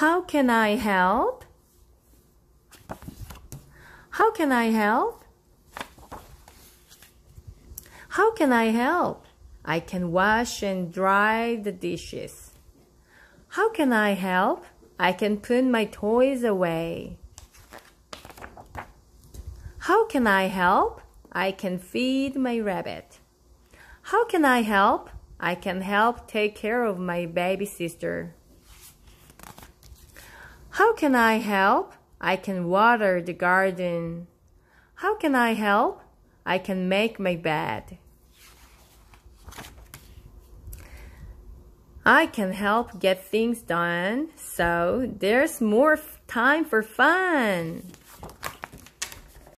How can I help? How can I help? How can I help? I can wash and dry the dishes. How can I help? I can put my toys away. How can I help? I can feed my rabbit. How can I help? I can help take care of my baby sister. How can I help? I can water the garden. How can I help? I can make my bed. I can help get things done, so there's more time for fun.